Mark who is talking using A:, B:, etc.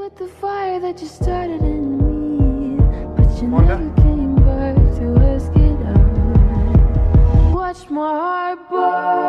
A: with the fire that you started in me, but you
B: Wanda?
A: never came back to ask it out. Watch my heart burn.